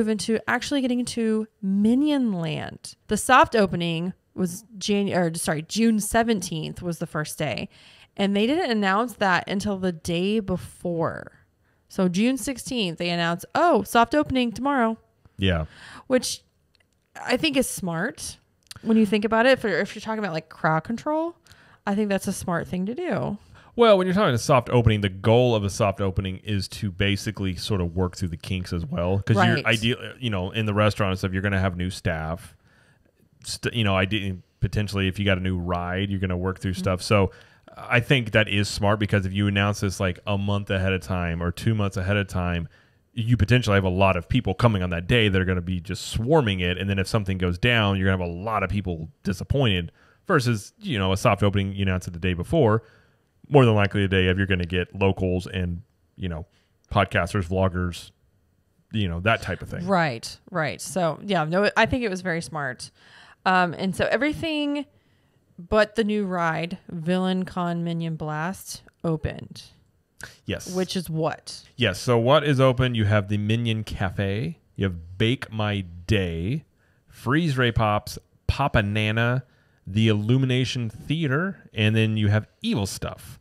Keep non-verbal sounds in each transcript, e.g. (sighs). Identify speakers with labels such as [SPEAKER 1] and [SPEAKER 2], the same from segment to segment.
[SPEAKER 1] move into actually getting into Minion Land. The soft opening was January, sorry, June 17th was the first day. And they didn't announce that until the day before. So June 16th, they announced, oh, soft opening tomorrow,
[SPEAKER 2] Yeah.
[SPEAKER 1] which I think is smart when you think about it. If you're, if you're talking about like crowd control, I think that's a smart thing to do.
[SPEAKER 2] Well, when you're talking a soft opening, the goal of a soft opening is to basically sort of work through the kinks as well. Because
[SPEAKER 1] Right.
[SPEAKER 2] you're ideal, you know, in the restaurant and stuff, you're going to have new staff. St- you know, ide- potentially if you got a new ride, you're going to work through mm-hmm. stuff. So I think that is smart because if you announce this like a month ahead of time or two months ahead of time, you potentially have a lot of people coming on that day that are going to be just swarming it. And then if something goes down, you're going to have a lot of people disappointed versus, you know, a soft opening you announce it the day before. More than likely, the day of, you're going to get locals and, you know, podcasters, vloggers, you know, that type of thing.
[SPEAKER 1] Right, right. So yeah, no, I think it was very smart. Um, and so everything but the new ride, Villain Con Minion Blast, opened.
[SPEAKER 2] Yes.
[SPEAKER 1] Which is what?
[SPEAKER 2] Yes. So what is open? You have the Minion Cafe. You have Bake My Day, Freeze Ray Pops, Popanana, the Illumination Theater, and then you have Evil Stuff.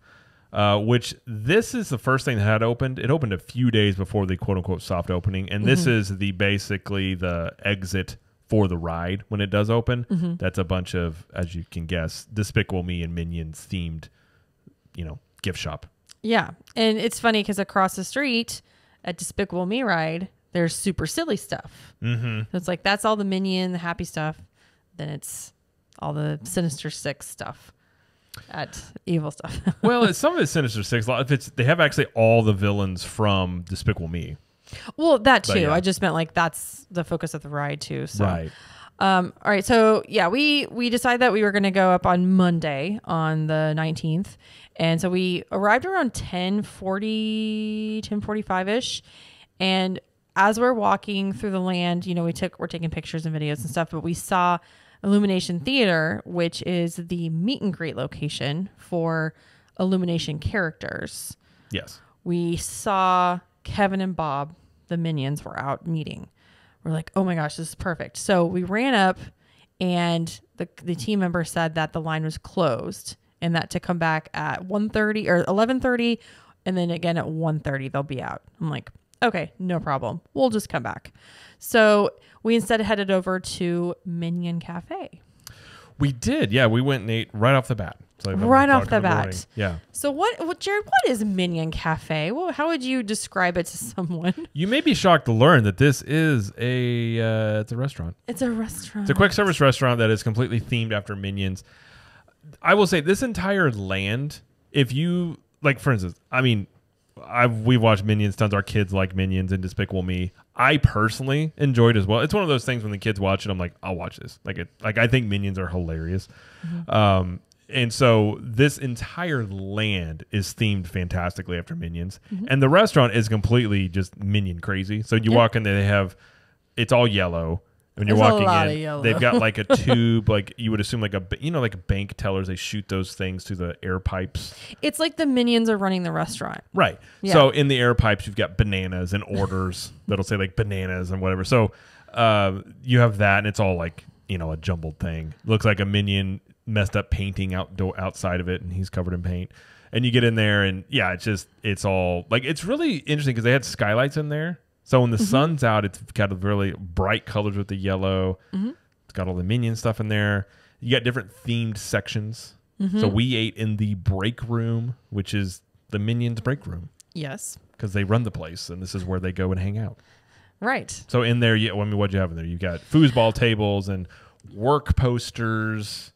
[SPEAKER 2] Uh, which this is the first thing that had opened. It opened a few days before the quote unquote soft opening, and this is the basically the exit for the ride when it does open. That's a bunch of, as you can guess, Despicable Me and Minions themed, you know, gift shop.
[SPEAKER 1] Yeah, and it's funny because across the street at Despicable Me ride, there's super silly stuff.
[SPEAKER 2] Mm-hmm.
[SPEAKER 1] So it's like that's all the Minion, the happy stuff. Then it's all the Sinister Six stuff at evil stuff. (laughs)
[SPEAKER 2] well, some of it's Sinister Six. A lot of it's they have actually all the villains from Despicable Me.
[SPEAKER 1] well, that too.
[SPEAKER 2] yeah.
[SPEAKER 1] I just meant like that's the focus of the ride too. So Um, all right, so yeah, we we decided that we were going to go up on Monday on the 19th. And so we arrived around 10:40 10:45ish and as we're walking through the land, you know, we took we're taking pictures and videos and stuff, but we saw Illumination Theater, which is the meet and greet location for Illumination characters
[SPEAKER 2] Yes.
[SPEAKER 1] we saw Kevin and Bob, the minions, were out meeting. We're like, oh my gosh, this is perfect. So we ran up, and the the team member said that the line was closed, and that to come back at 1.30 or eleven thirty, and then again at 1.30 they'll be out. I'm like, okay, no problem. We'll just come back. So we instead headed over to Minion Cafe.
[SPEAKER 2] We did. Yeah, we went and ate right off the bat. So
[SPEAKER 1] Right off the bat.
[SPEAKER 2] morning. Yeah.
[SPEAKER 1] So what, what, Jared? What is Minion Cafe? Well, how would you describe it to someone? (laughs)
[SPEAKER 2] You may be shocked to learn that this is a uh, it's a restaurant.
[SPEAKER 1] It's a restaurant.
[SPEAKER 2] It's a quick service restaurant that is completely themed after Minions. I will say this entire land, if you like, for instance, I mean, I've we've watched Minions tons. Our kids like Minions and Despicable Me. I personally enjoyed as well. It's one of those things when the kids watch it, I'm like, I'll watch this. Like it, like I think Minions are hilarious. Um, and so this entire land is themed fantastically after Minions, and the restaurant is completely just Minion crazy. So you
[SPEAKER 1] Yeah.
[SPEAKER 2] walk in there, they have it's all yellow. When you're
[SPEAKER 1] There's
[SPEAKER 2] walking in, they've got like a (laughs) tube, like you would assume, like a you know, like bank tellers. They shoot those things through the air pipes,
[SPEAKER 1] It's like the minions are running the restaurant.
[SPEAKER 2] right?
[SPEAKER 1] Yeah.
[SPEAKER 2] So in the air pipes, you've got bananas and orders (laughs) that'll say like bananas and whatever. So uh, you have that, and it's all like you know a jumbled thing. Looks like a minion messed up painting outdoor outside of it, and he's covered in paint. And you get in there, and yeah, it's just it's all like it's really interesting because they had skylights in there. So when the mm-hmm. sun's out, it's got a really bright colors with the yellow. Mm-hmm. It's got all the minion stuff in there. You got different themed sections. So mm-hmm. we ate in the break room, which is the minions break room
[SPEAKER 1] Yes.
[SPEAKER 2] because they run the place and this is where they go and hang out.
[SPEAKER 1] Right.
[SPEAKER 2] So in there, you, I mean, what'd you have in there? You got foosball tables and work posters,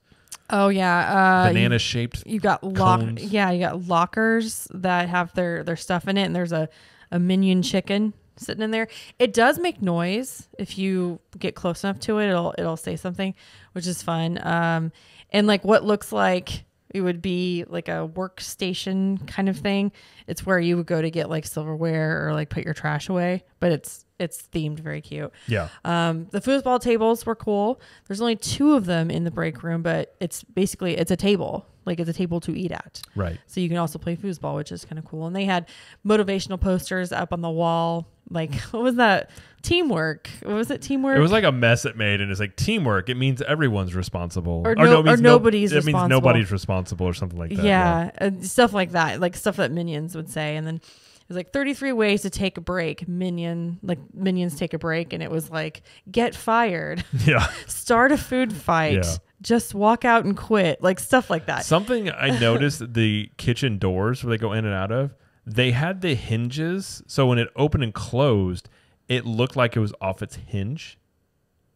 [SPEAKER 1] Oh yeah. Uh,
[SPEAKER 2] banana shaped.
[SPEAKER 1] You, you got lock.
[SPEAKER 2] cones.
[SPEAKER 1] Yeah, you got lockers that have their their stuff in it, and there's a a minion chicken sitting in there. It does make noise if you get close enough to it. It'll it'll say something, which is fun. Um, and like what looks like it would be like a workstation kind of thing. It's where you would go to get like silverware or like put your trash away, but it's it's themed very cute.
[SPEAKER 2] Yeah.
[SPEAKER 1] Um, the foosball tables were cool. There's only two of them in the break room, but it's basically it's a table like it's a table to eat at.
[SPEAKER 2] Right.
[SPEAKER 1] So you can also play foosball, which is kind of cool. And they had motivational posters up on the wall. Like (laughs) what was that? Teamwork. What was it? Teamwork.
[SPEAKER 2] It was like a mess it made, and it's like teamwork. It means everyone's responsible,
[SPEAKER 1] Or no-
[SPEAKER 2] it
[SPEAKER 1] or nobody's
[SPEAKER 2] It means nobody's responsible, or something like that.
[SPEAKER 1] yeah, uh, stuff like that, like stuff that minions would say, and then it was like 33 ways to take a break. Minion, like minions take a break, and it was like get fired, (laughs)
[SPEAKER 2] yeah.
[SPEAKER 1] start a food fight,
[SPEAKER 2] Yeah.
[SPEAKER 1] Just walk out and quit, like stuff like that.
[SPEAKER 2] Something I (laughs) noticed the kitchen doors where they go in and out of, they had the hinges, so when it opened and closed, it looked like it was off its hinge.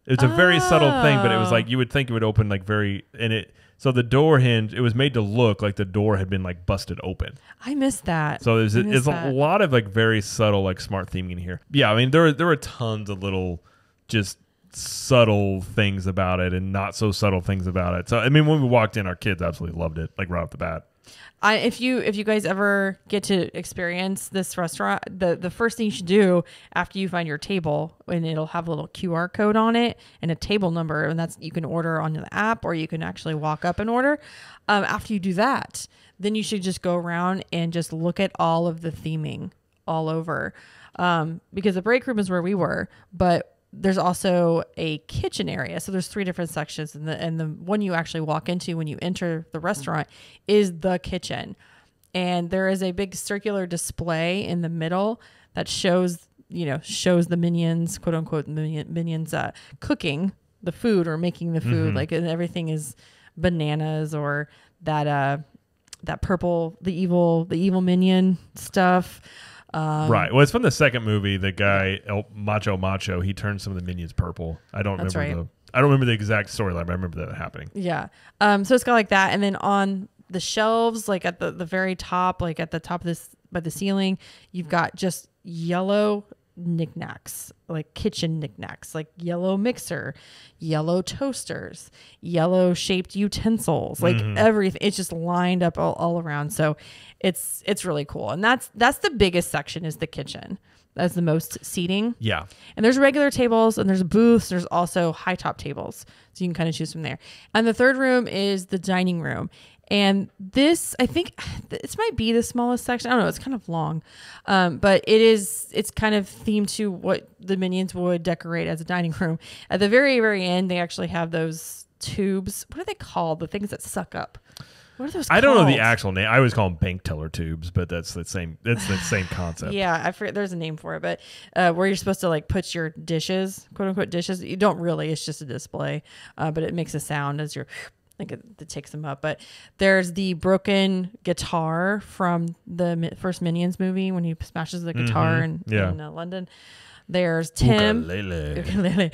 [SPEAKER 2] It's a very subtle thing, but it was
[SPEAKER 1] Oh.
[SPEAKER 2] like you would think it would open like very and it so the door hinge it was made to look like the door had been like busted open.
[SPEAKER 1] I missed that.
[SPEAKER 2] So there's
[SPEAKER 1] missed
[SPEAKER 2] a lot of like very subtle like smart theming in here. Yeah, I mean there there were tons of little just subtle things about it and not so subtle things about it. So I mean when we walked in our kids absolutely loved it like right off the bat.
[SPEAKER 1] I, if you if you guys ever get to experience this restaurant, the the first thing you should do after you find your table, and it'll have a little QR code on it and a table number, and that's you can order on the app or you can actually walk up and order. Um, after you do that, then you should just go around and just look at all of the theming all over, um, because the break room is where we were, but there's also a kitchen area. So there's three different sections, and the and the one you actually walk into when you enter the restaurant is the kitchen, and there is a big circular display in the middle that shows you know shows the minions quote unquote minion, minions uh, cooking the food or making the food. Like and everything is bananas or that uh that purple the evil the evil minion stuff um,
[SPEAKER 2] right. Well, it's from the second movie. The guy El Macho Macho he turned some of the minions purple. I don't remember
[SPEAKER 1] right.
[SPEAKER 2] the I don't remember the exact storyline, but I remember that happening.
[SPEAKER 1] Yeah. Um, so it's got like that, and then on the shelves, like at the the very top, like at the top of this by the ceiling, you've got just yellow knickknacks, like kitchen knickknacks, like yellow mixer, yellow toasters, yellow shaped utensils, like mm-hmm. everything. It's just lined up all, all around. So it's it's really cool, and that's that's the biggest section is the kitchen. That's the most seating.
[SPEAKER 2] Yeah.
[SPEAKER 1] And there's regular tables and there's booths. There's also high top tables. So you can kind of choose from there. And the third room is the dining room. And this, I think (sighs) this might be the smallest section. I don't know. It's kind of long. Um, but it is, it's kind of themed to what the minions would decorate as a dining room. At the very, very end, they actually have those tubes. What are they called? The things that suck up. What are those
[SPEAKER 2] I don't know the actual name. I always call them bank teller tubes, but that's the same. That's the same concept.
[SPEAKER 1] Yeah, I forget. There's a name for it, but uh, where you're supposed to like put your dishes, quote unquote dishes. You don't really. It's just a display, uh, but it makes a sound as you're like it, it takes them up. But there's the broken guitar from the first Minions movie when he smashes the guitar in,
[SPEAKER 2] Yeah.
[SPEAKER 1] in uh, London. There's Tim.
[SPEAKER 2] Ukulele. (laughs)
[SPEAKER 1] Ukulele.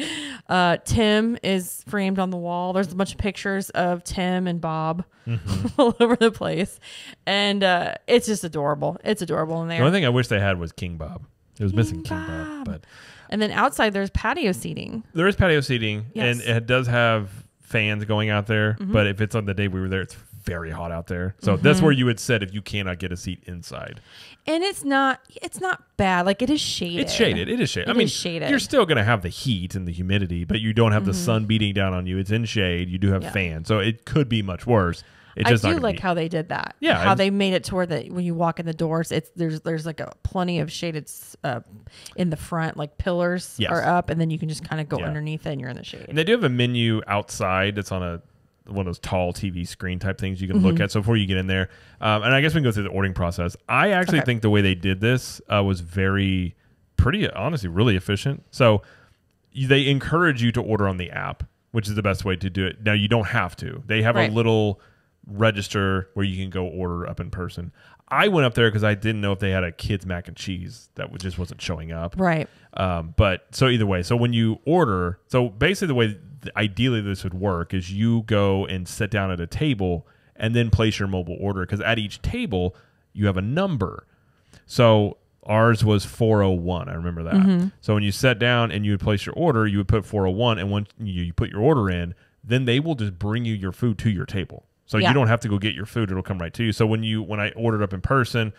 [SPEAKER 1] Uh, Tim is framed on the wall. There's a bunch of pictures of Tim and Bob
[SPEAKER 2] Mm-hmm. (laughs)
[SPEAKER 1] all over the place, and uh, it's just adorable. It's adorable in there.
[SPEAKER 2] The only thing I wish they had was King Bob. It was missing King Bob,
[SPEAKER 1] Bob.
[SPEAKER 2] but
[SPEAKER 1] And then outside there's patio seating.
[SPEAKER 2] there is patio seating,
[SPEAKER 1] Yes. Mm-hmm.
[SPEAKER 2] and it does have fans going out there. But if it's on the day we were there, it's very hot out there. So that's where you would sit if you cannot get a seat inside.
[SPEAKER 1] And it's not it's not bad. Like it is shaded.
[SPEAKER 2] It's shaded. It is shaded.
[SPEAKER 1] It
[SPEAKER 2] I mean,
[SPEAKER 1] shaded.
[SPEAKER 2] you're still going to have the heat and the humidity, but you don't have the sun beating down on you. It's in shade. You do have
[SPEAKER 1] Mm-hmm. Yeah.
[SPEAKER 2] fans, so it could be much worse. It's
[SPEAKER 1] I do like
[SPEAKER 2] be.
[SPEAKER 1] how they did that.
[SPEAKER 2] Yeah,
[SPEAKER 1] how they made it to where that when you walk in the doors, it's there's there's like a plenty of shaded uh, in the front, like pillars
[SPEAKER 2] Yes.
[SPEAKER 1] are up, and then you can just kind of go
[SPEAKER 2] Yeah.
[SPEAKER 1] underneath it, and you're in the shade.
[SPEAKER 2] And they do have a menu outside that's on a one of those tall TV screen type things you can
[SPEAKER 1] Mm-hmm.
[SPEAKER 2] look at. So before you get in there, um, and I guess we can go through the ordering process. I actually
[SPEAKER 1] Okay.
[SPEAKER 2] think the way they did this uh, was very, pretty honestly, really efficient. So they encourage you to order on the app, which is the best way to do it. Now you don't have to. They have
[SPEAKER 1] Right.
[SPEAKER 2] a little register where you can go order up in person. I went up there because I didn't know if they had a kids mac and cheese that just wasn't showing up.
[SPEAKER 1] right.
[SPEAKER 2] Um, but so either way, so when you order, so basically the way ideally this would work is you go and sit down at a table and then place your mobile order because at each table you have a number. So ours was 401. I remember that.
[SPEAKER 1] Mm-hmm.
[SPEAKER 2] So when you sat down and you would place your order, you would put 401, and once you, you put your order in, then they will just bring you your food to your table. So
[SPEAKER 1] Yeah.
[SPEAKER 2] you don't have to go get your food; it'll come right to you. So when you when I ordered up in person,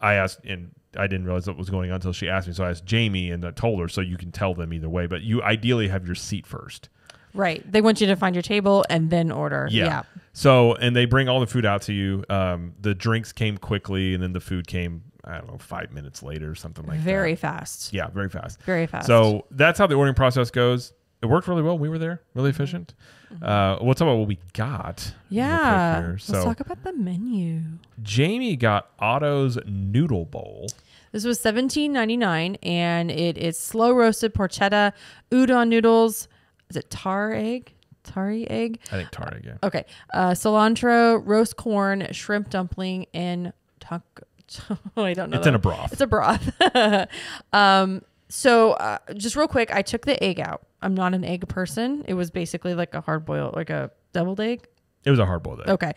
[SPEAKER 2] I asked and I didn't realize what was going on until she asked me. So I asked Jamie and I told her, so you can tell them either way. But you ideally have your seat first.
[SPEAKER 1] Right. They want you to find your table and then order.
[SPEAKER 2] Yeah.
[SPEAKER 1] Yeah.
[SPEAKER 2] So, and they bring all the food out to you. Um, the drinks came quickly, and then the food came. I don't know, five minutes later, or something like
[SPEAKER 1] Very
[SPEAKER 2] that.
[SPEAKER 1] Very fast.
[SPEAKER 2] Yeah, very fast.
[SPEAKER 1] Very fast.
[SPEAKER 2] So that's how the ordering process goes. It worked really well. We were there, really efficient. Uh, we'll talk about what we got.
[SPEAKER 1] Mm-hmm. yeah. Let's
[SPEAKER 2] So
[SPEAKER 1] talk about the menu.
[SPEAKER 2] Jamie got Otto's noodle bowl.
[SPEAKER 1] This was seventeen ninety nine, and it is slow roasted porchetta, udon noodles. Is it tar egg? Tari egg.
[SPEAKER 2] I think Target. Yeah.
[SPEAKER 1] Okay. Uh, cilantro, roast corn, shrimp dumpling, and taco. (laughs) I don't know.
[SPEAKER 2] It's in a broth.
[SPEAKER 1] It's a broth. (laughs) um, so uh, just real quick, I took the egg out. I'm not an egg person. It was basically like a hard boiled, like a deviled egg.
[SPEAKER 2] It was a hard boiled egg.
[SPEAKER 1] Okay.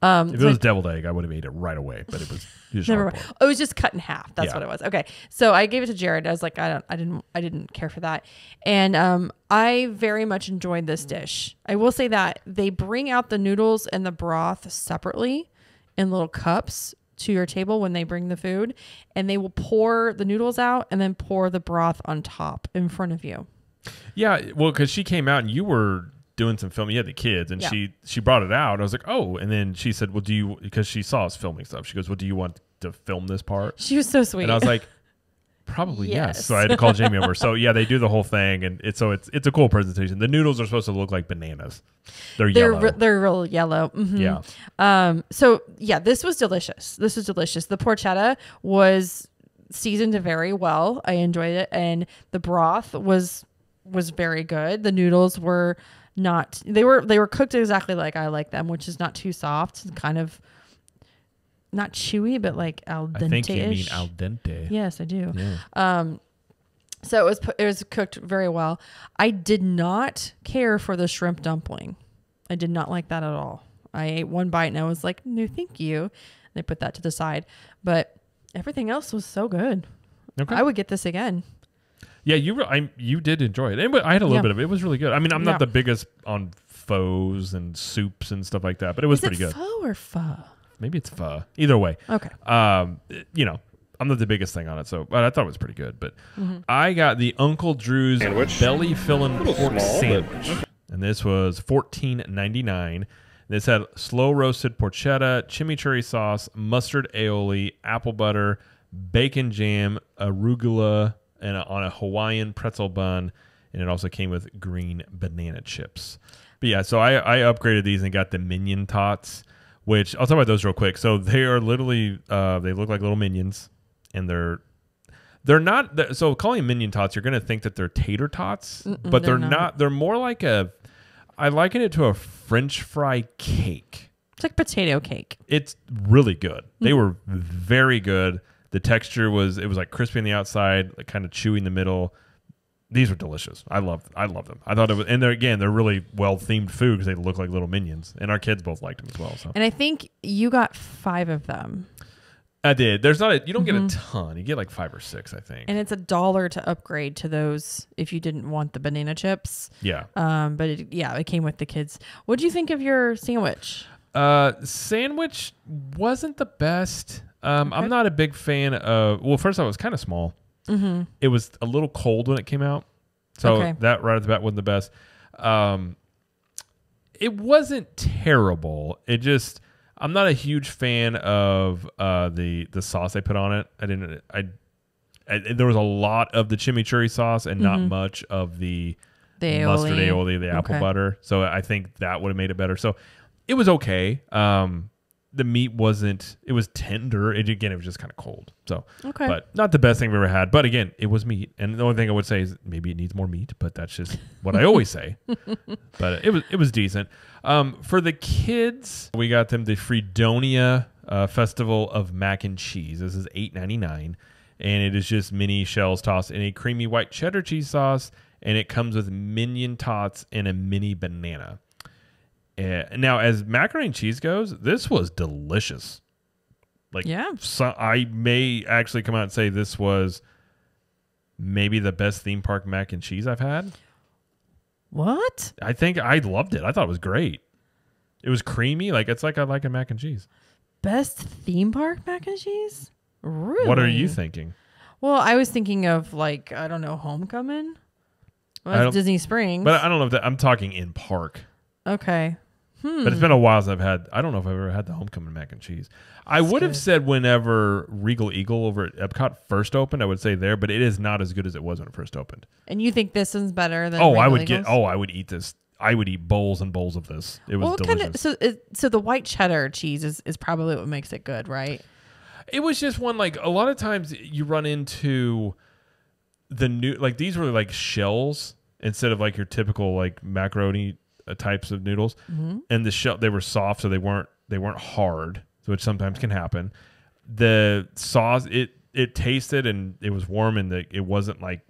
[SPEAKER 1] Um,
[SPEAKER 2] If it
[SPEAKER 1] I-
[SPEAKER 2] was deviled egg, I would have ate it right away. But it was just
[SPEAKER 1] Never mind. Oh, it was just cut in half. That's
[SPEAKER 2] Yeah.
[SPEAKER 1] what it was. Okay. So I gave it to Jared. I was like, I don't, I didn't, I didn't care for that. And um, I very much enjoyed this dish. I will say that they bring out the noodles and the broth separately in little cups to your table when they bring the food, and they will pour the noodles out and then pour the broth on top in front of you.
[SPEAKER 2] Yeah, well, because she came out and you were doing some filming. You had the kids, and
[SPEAKER 1] Yeah.
[SPEAKER 2] she she brought it out. I was like, oh, and then she said, well, do you? Because she saw us filming stuff. She goes, well, do you want to film this part?
[SPEAKER 1] She was so sweet.
[SPEAKER 2] And I was like, probably yes.
[SPEAKER 1] Yes.
[SPEAKER 2] So I had to call Jamie over. So yeah, they do the whole thing, and it's so it's it's a cool presentation. The noodles are supposed to look like bananas. They're,
[SPEAKER 1] they're
[SPEAKER 2] yellow.
[SPEAKER 1] re- they're real yellow. Mhm.
[SPEAKER 2] yeah,
[SPEAKER 1] Um, so yeah, this was delicious. This was delicious. The porchetta was seasoned very well. I enjoyed it, and the broth was was very good. The noodles were not they were they were cooked exactly like I like them, which is not too soft, and kind of not chewy, but like al dente.
[SPEAKER 2] I think you mean al dente.
[SPEAKER 1] Yes, I do.
[SPEAKER 2] Yeah.
[SPEAKER 1] Um, so it was it was cooked very well. I did not care for the shrimp dumpling. I did not like that at all. I ate one bite and I was like, no, thank you. And I put that to the side. But everything else was so good.
[SPEAKER 2] Okay.
[SPEAKER 1] I would get this again.
[SPEAKER 2] Yeah, you re- I you did enjoy it. And I had a little
[SPEAKER 1] Yeah.
[SPEAKER 2] bit of it. It was really good. I mean, I'm
[SPEAKER 1] Yeah.
[SPEAKER 2] not the biggest on phoes and soups and stuff like that, but it was
[SPEAKER 1] Is
[SPEAKER 2] pretty
[SPEAKER 1] it
[SPEAKER 2] good.
[SPEAKER 1] pho or pho?
[SPEAKER 2] Maybe it's pho. Either way,
[SPEAKER 1] Okay.
[SPEAKER 2] um, you know, I'm not the biggest thing on it, so but I thought it was pretty good. But
[SPEAKER 1] Mm-hmm.
[SPEAKER 2] I got the Uncle Dru's
[SPEAKER 3] Sandwich.
[SPEAKER 2] belly filling pork
[SPEAKER 3] small, but-
[SPEAKER 2] sandwich, and this was fourteen ninety nine. This had slow roasted porchetta, chimichurri sauce, mustard aioli, apple butter, bacon jam, arugula, and a, on a Hawaiian pretzel bun, and it also came with green banana chips. But yeah, so I, I upgraded these and got the minion tots, which I'll talk about those real quick. So they are literally uh, they look like little minions, and they're they're not they're- so calling them minion tots. You're gonna think that they're tater tots, but they're,
[SPEAKER 1] they're
[SPEAKER 2] not.
[SPEAKER 1] not.
[SPEAKER 2] They're more like a I liken it to a French fry cake.
[SPEAKER 1] It's like potato cake.
[SPEAKER 2] It's really good. They
[SPEAKER 1] Mm-hmm.
[SPEAKER 2] were very good. The texture was it was like crispy on the outside, like kind of chewy in the middle. These were delicious. I love I love them. I thought it was and they're again they're really well themed food because they look like little minions, and our kids both liked them as well. So
[SPEAKER 1] And I think you got five of them.
[SPEAKER 2] I did. There's not a, you don't get a ton. You get like five or six, I think.
[SPEAKER 1] Mm-hmm. And it's a dollar to upgrade to those if you didn't want the banana chips.
[SPEAKER 2] yeah.
[SPEAKER 1] Um, but it, yeah, it came with the kids. What do you think of your sandwich?
[SPEAKER 2] Uh, sandwich wasn't the best. Um, I'm not a big fan of. Well, first of all, it was kind of small.
[SPEAKER 1] Mm-hmm.
[SPEAKER 2] It was a little cold when it came out, so
[SPEAKER 1] Okay.
[SPEAKER 2] that right at the bat wasn't the best. Um, it wasn't terrible. It just I'm not a huge fan of uh the the sauce they put on it. I didn't. I, I there was a lot of the chimichurri sauce and not
[SPEAKER 1] Mhm.
[SPEAKER 2] much of the
[SPEAKER 1] The
[SPEAKER 2] mustard
[SPEAKER 1] aioli.
[SPEAKER 2] aioli, the apple
[SPEAKER 1] Okay.
[SPEAKER 2] butter. So I think that would have made it better. So it was okay. Um, the meat wasn't. It was tender. It again, it was just kind of cold. So,
[SPEAKER 1] Okay.
[SPEAKER 2] but not the best thing we've ever had. But again, it was meat. And the only thing I would say is maybe it needs more meat. But that's just what I always say. (laughs) But it was it was decent. Um, for the kids, we got them the Freedonia uh, Festival of Mac and Cheese. This is eight ninety nine, and it is just mini shells tossed in a creamy white cheddar cheese sauce, and it comes with minion tots and a mini banana. Uh, now, as macaroni and cheese goes, this was delicious. Like,
[SPEAKER 1] Yeah.
[SPEAKER 2] so I may actually come out and say this was maybe the best theme park mac and cheese I've had.
[SPEAKER 1] what?
[SPEAKER 2] I think I loved it. I thought it was great. It was creamy, like it's like I like a mac and cheese.
[SPEAKER 1] Best theme park mac and cheese? Really?
[SPEAKER 2] What are you thinking?
[SPEAKER 1] Well, I was thinking of like I don't know, Homecoming. Well, Disney Springs.
[SPEAKER 2] But I don't know if that, I'm talking in park.
[SPEAKER 1] okay. Hmm.
[SPEAKER 2] But it's been a while since I've had. I don't know if I've ever had the homecoming mac and cheese. I would have
[SPEAKER 1] good.
[SPEAKER 2] said whenever Regal Eagle over at Epcot first opened, I would say there, but it is not as good as it was when it first opened.
[SPEAKER 1] And you think this one's better than?
[SPEAKER 2] Oh, I
[SPEAKER 1] Regal
[SPEAKER 2] would get. Oh, I would eat this. I would eat bowls and bowls of this. It was
[SPEAKER 1] well,
[SPEAKER 2] delicious.
[SPEAKER 1] kind of so it, so the white cheddar cheese is, is probably what makes it good, right?
[SPEAKER 2] It was just one like a lot of times you run into the new like these were like shells instead of like your typical like macaroni types of noodles,
[SPEAKER 1] Mm-hmm.
[SPEAKER 2] and the shell they were soft so they weren't they weren't hard, which sometimes can happen. The sauce it it tasted and it was warm and the, it wasn't like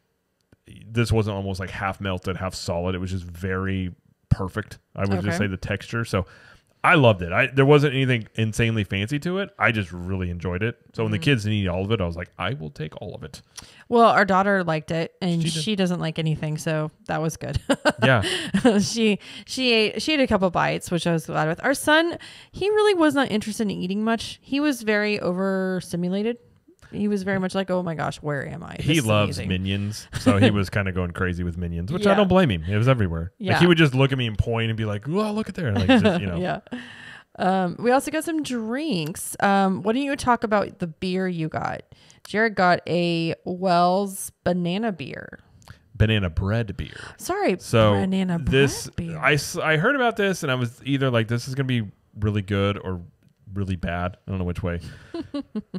[SPEAKER 2] this wasn't almost like half melted, half solid. It was just very perfect. I would
[SPEAKER 1] Okay.
[SPEAKER 2] just say the texture. So I loved it. I there wasn't anything insanely fancy to it. I just really enjoyed it. So
[SPEAKER 1] Mm-hmm.
[SPEAKER 2] when the kids didn't eat all of it, I was like, I will take all of it.
[SPEAKER 1] Well, our daughter liked it, and
[SPEAKER 2] She
[SPEAKER 1] she, doesn't like anything, so that was good. (laughs)
[SPEAKER 2] Yeah.
[SPEAKER 1] she she ate she ate a couple bites, which I was glad with. Our son, he really was not interested in eating much. He was very overstimulated. He was very much like, "Oh my gosh, where am I?" This
[SPEAKER 2] he loves
[SPEAKER 1] amazing."
[SPEAKER 2] minions. So he was kind of going crazy with minions, which I don't blame him. It was everywhere. Like
[SPEAKER 1] Yeah.
[SPEAKER 2] he would just look at me and point and be like, "Well, look at there." Like just, you (laughs) know.
[SPEAKER 1] Yeah. Um, we also got some drinks. Um, why don't you talk about the beer you got? Jared got a Wells banana beer.
[SPEAKER 2] Banana bread beer.
[SPEAKER 1] Sorry,
[SPEAKER 2] So
[SPEAKER 1] banana bread
[SPEAKER 2] this
[SPEAKER 1] beer.
[SPEAKER 2] I, I heard about this and I was either like this is going to be really good or really bad. I don't know which way.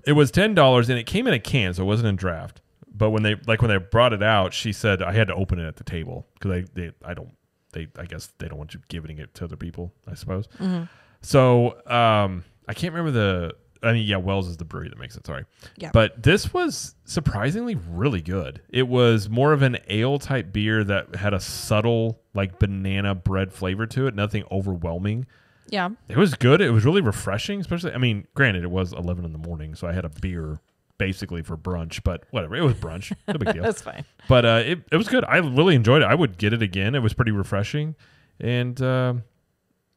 [SPEAKER 2] it was $10 and it came in a can so it wasn't in draft. But when they like when they brought it out, she said I had to open it at the table cuz I they I don't they I guess they don't want you giving it to other people, I suppose.
[SPEAKER 1] Mm-hmm.
[SPEAKER 2] So, um I can't remember the I mean, yeah, Wells is the brewery that makes it. Sorry,
[SPEAKER 1] Yeah.
[SPEAKER 2] But this was surprisingly really good. It was more of an ale type beer that had a subtle, like banana bread flavor to it. Nothing overwhelming.
[SPEAKER 1] Yeah.
[SPEAKER 2] It was good. It was really refreshing. Especially, I mean, granted, it was eleven in the morning, so I had a beer basically for brunch. But whatever, it was brunch. No big (laughs) deal.
[SPEAKER 1] That's fine.
[SPEAKER 2] But uh, it it was good. I really enjoyed it. I would get it again. It was pretty refreshing, and uh,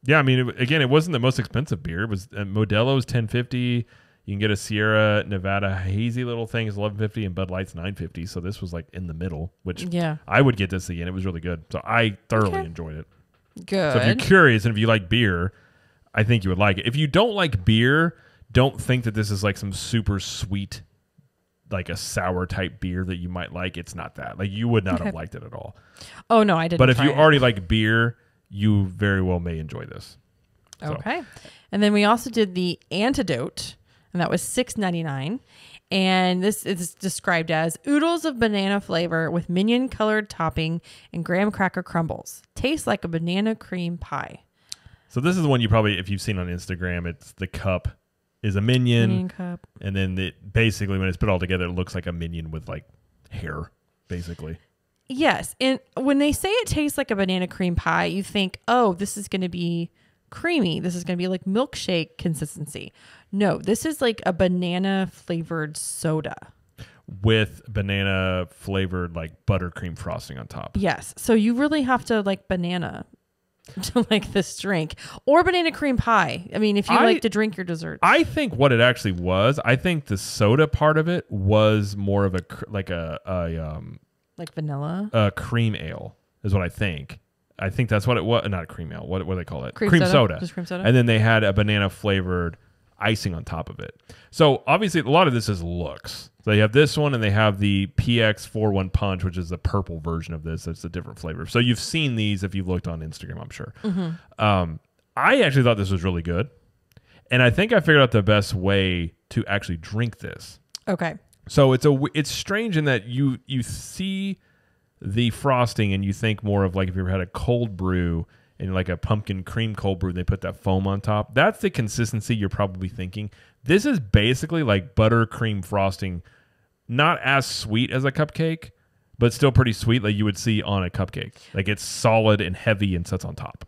[SPEAKER 2] yeah, I mean, it, again, it wasn't the most expensive beer. It was uh, Modelo's ten fifty. You can get a Sierra Nevada hazy little thing is eleven fifty, and Bud Light's nine fifty. So this was like in the middle, which
[SPEAKER 1] Yeah.
[SPEAKER 2] I would get this again. It was really good. So I thoroughly
[SPEAKER 1] Okay.
[SPEAKER 2] enjoyed it.
[SPEAKER 1] Good.
[SPEAKER 2] So if you're curious and if you like beer, I think you would like it. If you don't like beer, don't think that this is like some super sweet, like a sour type beer that you might like. It's not that. Like you would not have liked it at all.
[SPEAKER 1] oh no, I didn't.
[SPEAKER 2] But if you
[SPEAKER 1] it.
[SPEAKER 2] already like beer, you very well may enjoy this. So-
[SPEAKER 1] Okay. And then we also did the antidote, and that was six ninety nine. And this is described as oodles of banana flavor with minion colored topping and graham cracker crumbles. Tastes like a banana cream pie.
[SPEAKER 2] So this is the one you probably, if you've seen on Instagram, it's the cup is a minion,
[SPEAKER 1] Minion cup.
[SPEAKER 2] and then it basically when it's put all together, it looks like a minion with like hair, basically.
[SPEAKER 1] Yes. And when they say it tastes like a banana cream pie, you think, oh, this is going to be creamy. This is going to be like milkshake consistency. No, this is like a banana flavored soda.
[SPEAKER 2] with banana flavored like buttercream frosting on top.
[SPEAKER 1] Yes. So you really have to like banana (laughs) to like this drink or banana cream pie. I mean, if you
[SPEAKER 2] I-
[SPEAKER 1] like to drink your dessert.
[SPEAKER 2] I think what it actually was, I think the soda part of it was more of a like a a um
[SPEAKER 1] like vanilla.
[SPEAKER 2] a cream ale is what I think. I think that's what it was. Not a cream ale. What what do they call it?
[SPEAKER 1] Cream
[SPEAKER 2] soda.
[SPEAKER 1] soda? Just cream soda?
[SPEAKER 2] And then they had a banana flavored icing on top of it. So obviously a lot of this is looks. So they have this one and they have the PX41 Punch, which is the purple version of this. It's a different flavor. So you've seen these if you've looked on Instagram, I'm sure. Um, I actually thought this was really good. And I think I figured out the best way to actually drink this.
[SPEAKER 1] Okay.
[SPEAKER 2] So it's a it's strange in that you you see the frosting and you think more of like if you ever had a cold brew and like a pumpkin cream cold brew, they put that foam on top. That's the consistency you're probably thinking. This is basically like buttercream frosting, not as sweet as a cupcake, but still pretty sweet, like you would see on a cupcake. Like it's solid and heavy and sits on top.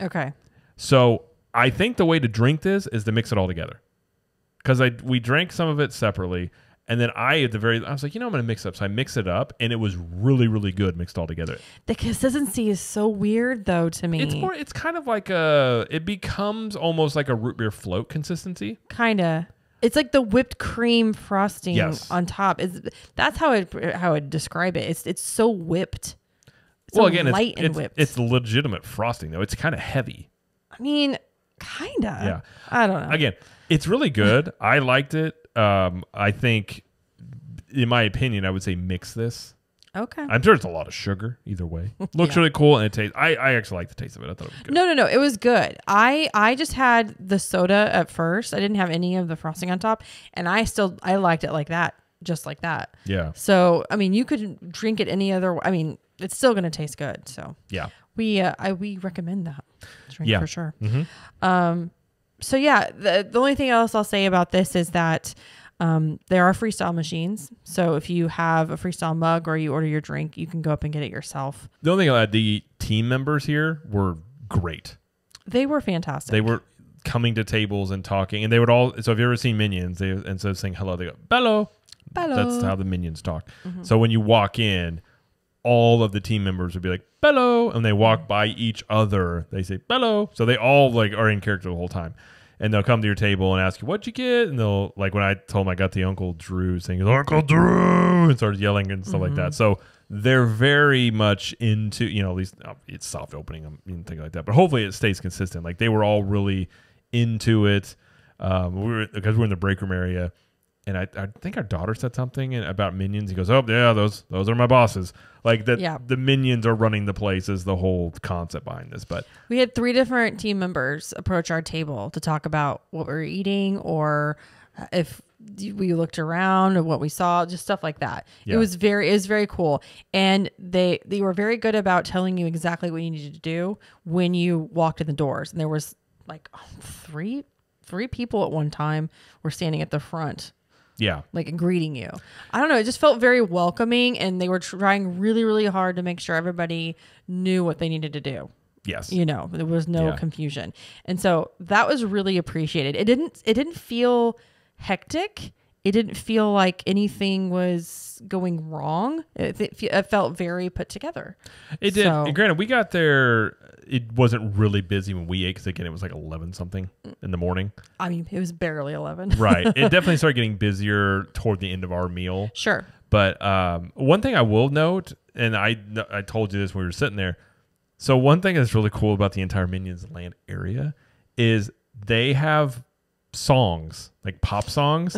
[SPEAKER 1] Okay.
[SPEAKER 2] So I think the way to drink this is to mix it all together. Because I we drank some of it separately, and then I at the very I was like, you know, I'm gonna mix up. So I mixed it up, and it was really really good mixed all together.
[SPEAKER 1] The consistency is so weird though to me.
[SPEAKER 2] It's more. It's kind of like a. It becomes almost like a root beer float consistency.
[SPEAKER 1] Kinda. It's like the whipped cream frosting
[SPEAKER 2] Yes.
[SPEAKER 1] on top. Is that's how I how I'd describe it. It's it's so whipped.
[SPEAKER 2] well, again, it's,
[SPEAKER 1] light and
[SPEAKER 2] it's,
[SPEAKER 1] whipped.
[SPEAKER 2] it's legitimate frosting though. It's kind of heavy.
[SPEAKER 1] I mean, kinda.
[SPEAKER 2] Yeah.
[SPEAKER 1] I don't know.
[SPEAKER 2] Again, it's really good. I liked it. Um, I think, in my opinion, I would say mix this.
[SPEAKER 1] okay.
[SPEAKER 2] I'm sure it's a lot of sugar either way. (laughs) Looks
[SPEAKER 1] Yeah.
[SPEAKER 2] really cool and it tastes. I, I actually like the taste of it. I thought it was good.
[SPEAKER 1] No, no, no. It was good. I I just had the soda at first. I didn't have any of the frosting on top, and I still I liked it like that, just like that.
[SPEAKER 2] Yeah,
[SPEAKER 1] So I mean, you could drink it any other. I mean, it's still gonna taste good. So
[SPEAKER 2] yeah,
[SPEAKER 1] we uh, I we recommend that drink
[SPEAKER 2] Yeah.
[SPEAKER 1] for sure.
[SPEAKER 2] Mhm.
[SPEAKER 1] Um, so yeah, the the only thing else I'll say about this is that. Um, there are freestyle machines. So if you have a freestyle mug or you order your drink, you can go up and get it yourself.
[SPEAKER 2] The only thing I'll add, the team members here were great.
[SPEAKER 1] They were fantastic.
[SPEAKER 2] They were coming to tables and talking, and they would all. So, if you ever seen Minions? They instead of saying hello, they go bello.
[SPEAKER 1] Bello.
[SPEAKER 2] That's how the Minions talk.
[SPEAKER 1] Mm-hmm.
[SPEAKER 2] So when you walk in, all of the team members would be like bello, and they walk by each other. They say bello, so they all like are in character the whole time. And they'll come to your table and ask you what'd you get, and they'll like when I told them I got the Uncle Dru saying Uncle Dru and started yelling and stuff like that. So they're very much into you know at least uh, it's soft opening and things like that. But hopefully it stays consistent. Like they were all really into it. Um, we were because we're in the break room area, and I, I think our daughter said something about minions. He goes, "Oh yeah, those those are my bosses." Like that,
[SPEAKER 1] Yeah.
[SPEAKER 2] the minions are running the place is the whole concept behind this. But
[SPEAKER 1] We had three different team members approach our table to talk about what we are eating or if we looked around and what we saw, just stuff like that.
[SPEAKER 2] Yeah.
[SPEAKER 1] It was very it was very cool. And they they were very good about telling you exactly what you needed to do when you walked in the doors. And there was like three three people at one time were standing at the front
[SPEAKER 2] yeah,
[SPEAKER 1] like greeting you. I don't know. It just felt very welcoming, and they were trying really, really hard to make sure everybody knew what they needed to do.
[SPEAKER 2] yes,
[SPEAKER 1] You know, there was no
[SPEAKER 2] Yeah.
[SPEAKER 1] confusion, and so that was really appreciated. It didn't. It didn't feel hectic. It didn't feel like anything was going wrong. It, it, it felt very put together.
[SPEAKER 2] it did.
[SPEAKER 1] So-
[SPEAKER 2] And granted, we got there. It wasn't really busy when we ate because again, it was like eleven something in the morning.
[SPEAKER 1] I mean, it was barely eleven. (laughs)
[SPEAKER 2] Right. it (laughs) definitely started getting busier toward the end of our meal.
[SPEAKER 1] Sure.
[SPEAKER 2] But um, one thing I will note, and I I told you this when we were sitting there. So one thing that's really cool about the entire Minions Land area is they have songs like pop songs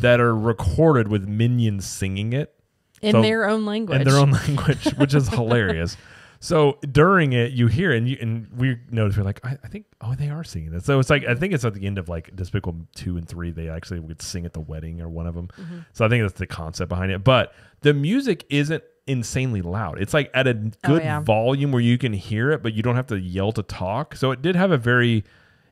[SPEAKER 2] that are recorded with minions singing it
[SPEAKER 1] In
[SPEAKER 2] So-
[SPEAKER 1] their own language.
[SPEAKER 2] in their own (laughs) language, which is hilarious. So during it, you hear and you and we notice we're like, I, I think oh they are singing this. So it's like I think it's at the end of like Despicable two and three. They actually would sing at the wedding or one of them.
[SPEAKER 1] Mm-hmm.
[SPEAKER 2] So I think that's the concept behind it. But the music isn't insanely loud. It's like at a good
[SPEAKER 1] Oh, yeah.
[SPEAKER 2] volume where you can hear it, but you don't have to yell to talk. So it did have a very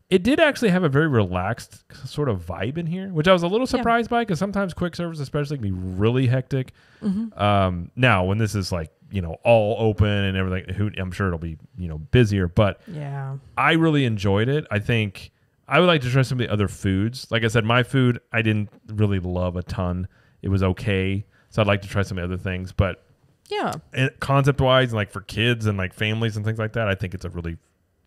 [SPEAKER 2] it did actually have a very relaxed sort of vibe in here, which I was a little
[SPEAKER 1] Yeah.
[SPEAKER 2] surprised by because sometimes quick service, especially, can be really hectic.
[SPEAKER 1] Mm-hmm.
[SPEAKER 2] Um, now, when this is like you know all open and everything, who, I'm sure it'll be you know busier. But
[SPEAKER 1] yeah.
[SPEAKER 2] I really enjoyed it. I think I would like to try some of the other foods. Like I said, my food I didn't really love a ton. It was okay, so I'd like to try some other things. But
[SPEAKER 1] Yeah.
[SPEAKER 2] concept wise, and like for kids and like families and things like that, I think it's a really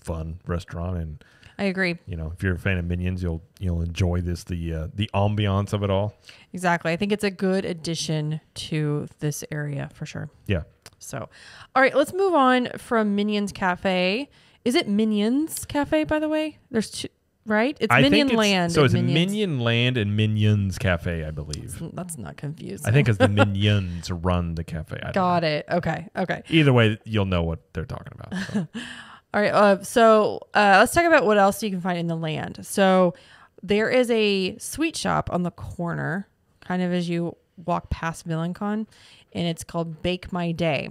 [SPEAKER 2] fun restaurant and
[SPEAKER 1] I agree.
[SPEAKER 2] you know if you're a fan of minions you'll you'll enjoy this the uh, the ambiance of it all
[SPEAKER 1] Exactly. I think it's a good addition to this area for sure.
[SPEAKER 2] yeah
[SPEAKER 1] So, all right, let's move on from Minions Cafe. Is it Minions Cafe, by the way? There's two, right? It's
[SPEAKER 2] I
[SPEAKER 1] Minion
[SPEAKER 2] it's,
[SPEAKER 1] Land.
[SPEAKER 2] so it's
[SPEAKER 1] Minions.
[SPEAKER 2] minion land and minions cafe i believe
[SPEAKER 1] That's not confusing.
[SPEAKER 2] i think it's the minions run the cafe I don't
[SPEAKER 1] Got it. Okay. Okay.
[SPEAKER 2] either way you'll know what they're talking about so. (laughs)
[SPEAKER 1] All right. Uh, so uh, let's talk about what else you can find in the land. So there is a sweet shop on the corner, kind of as you walk past VillainCon, and it's called Bake My Day.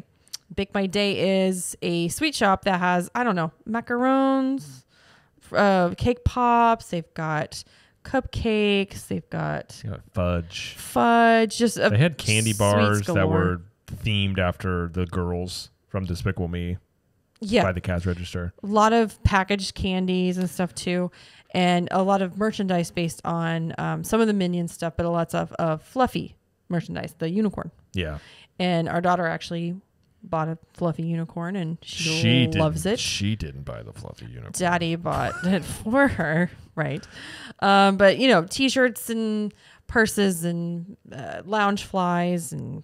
[SPEAKER 1] Bake My Day is a sweet shop that has I don't know macarons, uh, cake pops. They've got cupcakes. They've got
[SPEAKER 2] You know, fudge
[SPEAKER 1] fudge. Just
[SPEAKER 2] they had candy bars that were themed after the girls from despicable me
[SPEAKER 1] yeah
[SPEAKER 2] by the cash register
[SPEAKER 1] a lot of packaged candies and stuff too and a lot of merchandise based on um, some of the minion stuff but a lot of uh, fluffy merchandise the unicorn
[SPEAKER 2] yeah
[SPEAKER 1] and our daughter actually bought a fluffy unicorn and she,
[SPEAKER 2] she
[SPEAKER 1] loves it
[SPEAKER 2] she didn't buy the fluffy unicorn
[SPEAKER 1] daddy bought (laughs) it for her right um, but you know t-shirts and purses and uh, lounge flies and